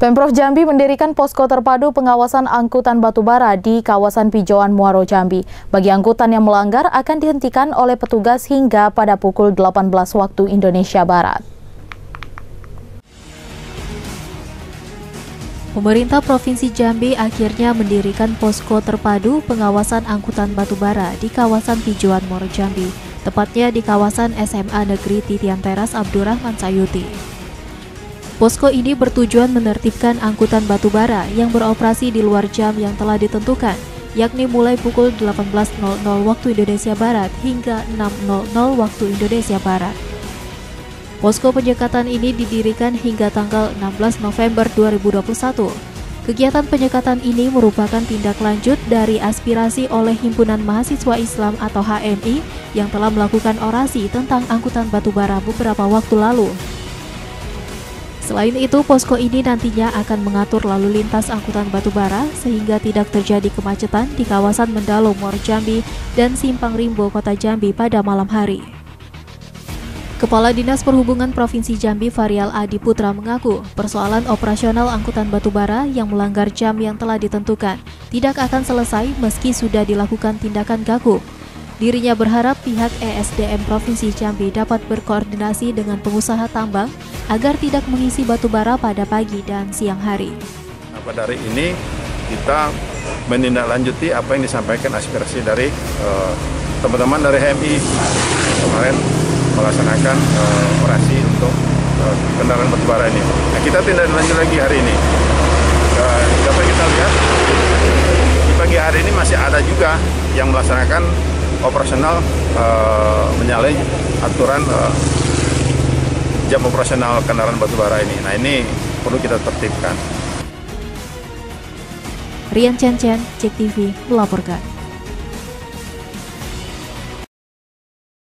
Pemprov Jambi mendirikan posko terpadu pengawasan angkutan batubara di kawasan Pijoan Muaro Jambi. Bagi angkutan yang melanggar akan dihentikan oleh petugas hingga pada pukul 18 waktu Indonesia Barat. Pemerintah Provinsi Jambi akhirnya mendirikan posko terpadu pengawasan angkutan batubara di kawasan Pijoan Muaro Jambi, tepatnya di kawasan SMA Negeri Titian Teras Abdurrahman Sayuti. Posko ini bertujuan menertibkan angkutan batubara yang beroperasi di luar jam yang telah ditentukan, yakni mulai pukul 18.00 waktu Indonesia Barat hingga 6.00 waktu Indonesia Barat. Posko penyekatan ini didirikan hingga tanggal 16 November 2021. Kegiatan penyekatan ini merupakan tindak lanjut dari aspirasi oleh Himpunan Mahasiswa Islam atau HMI yang telah melakukan orasi tentang angkutan batubara beberapa waktu lalu. Selain itu, posko ini nantinya akan mengatur lalu lintas angkutan batubara sehingga tidak terjadi kemacetan di kawasan Mendalo Muar Jambi dan Simpang Rimbo Kota Jambi pada malam hari. Kepala Dinas Perhubungan Provinsi Jambi Varial Adi Putra mengaku persoalan operasional angkutan batubara yang melanggar jam yang telah ditentukan tidak akan selesai meski sudah dilakukan tindakan gaku. Dirinya berharap pihak ESDM Provinsi Jambi dapat berkoordinasi dengan pengusaha tambang agar tidak mengisi batu bara pada pagi dan siang hari. Pada hari ini kita menindaklanjuti apa yang disampaikan aspirasi dari eh, teman-teman uh, dari HMI kemarin melaksanakan uh, orasi untuk uh, kendaraan batubara ini. Nah, kita tindak lanjut lagi hari ini. Dapat kita lihat di pagi hari ini masih ada juga yang melaksanakan operasional uh, menyalahi aturan uh, jam operasional kendaraan batubara ini. Nah ini perlu kita tertibkan. Rian Chen Chen, Cek melaporkan.